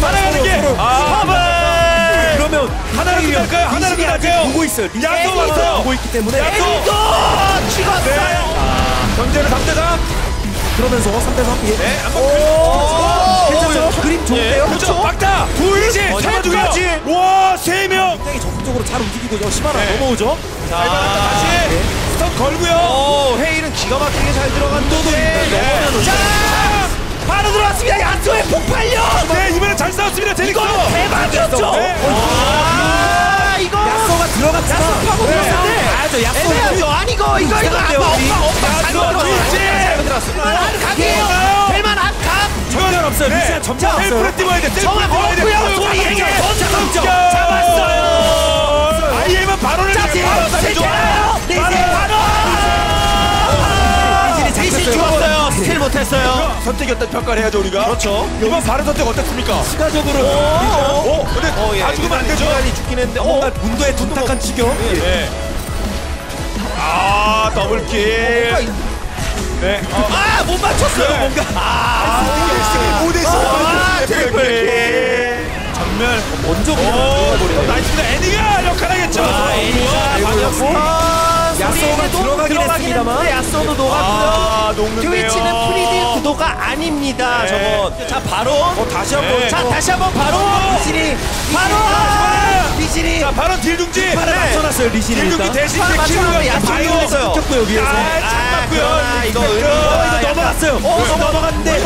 따라가는 게 파벨. 그러면 하나를 기다릴까요? 하나를 기다릴까요? 보고 있어요. 야구 왔어요. 보고 있기 때문에 야구 찍었어요. 경제는 3대 3. 그러면서 3대 3. 예. 네, 한번 그- 괜찮죠? 그림 좋은데요? 예, 그렇죠. 막다. 둘이지. 세두가지. 와, 세 명. 굉장히 적극적으로 잘 움직이고 시마라 네. 넘어오죠. 잘 다시 네. 스턴 걸고요. 헤일은 기가 막히게 잘 들어간 또도 일단 넘어가면 바로 들어왔습니다. 야수의 폭발력. 네, 이번에 잘 싸웠습니다. 제니커. 대박이었죠. 네. 아, 이거. 약소가 들어갔지만 파고 네. 들어갔는데. 가야죠. 약소. 애매하죠. 아니 이거 이거 이거 아빠. 엄마 잘못 들어갔어. 그렇지. 잘못 들어갔어. 한 각이에요. 가요. 될만한 각. 전면 없어요. 리시안 전면 없어요. 셀프를 띄워야 돼. 셀프를 정말 띄워야 돼. 없고요. 셀프를 소리에게 띄 못했어요. 선택이었다는 평가를 해야죠 우리가. 그렇죠. 이번 바로 선택 어땠습니까? 추가적으로 오, 근데 어, 예. 다 죽으면 안 되죠. 시간이 죽긴 했는데. 뭔가 어, 문도의 둔탁한 추격. 네. 아 더블킬. 네. 어, 아, 못 맞췄어요. 네. 뭔가. 아, 5대 10. 아, 트리플. 전멸. 먼저 오, 그냥 나이스입니다. 애니가 역할하겠죠. 아, 방역고. 야소가 들어가긴 했습니다만. 야소도 녹았고요. 아, 녹는데요. 트위치는 프리 딜 구도가 아닙니다. 네. 저거. 자, 바로. 어, 다시 한번. 네. 자, 다시 한번 바로. 리신이 바로. 아, 리신이. 자, 바로 딜둥지. 네. 맞춰놨어요. 리신이 딜둥지. 대신 바로 이용했어요. 켰고요 위에서. 아, 아. 그러나 이거 이거 넘어갔어요. 어, 넘어갔는데.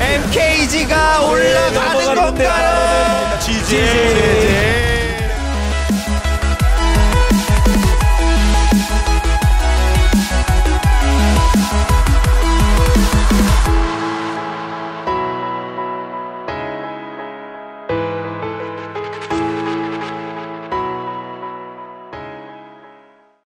MKG가 올라가는. 건가요? 지지.